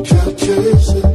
Captures